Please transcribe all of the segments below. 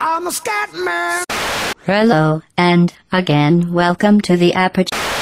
I'm a scat man. Hello, and again, welcome to the aperture.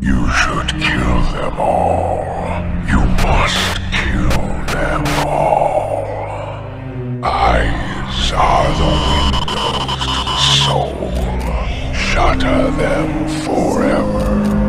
You should kill them all. are the windows to soul. Shutter them forever.